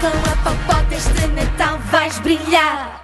com a popota este Natal vais brilhar.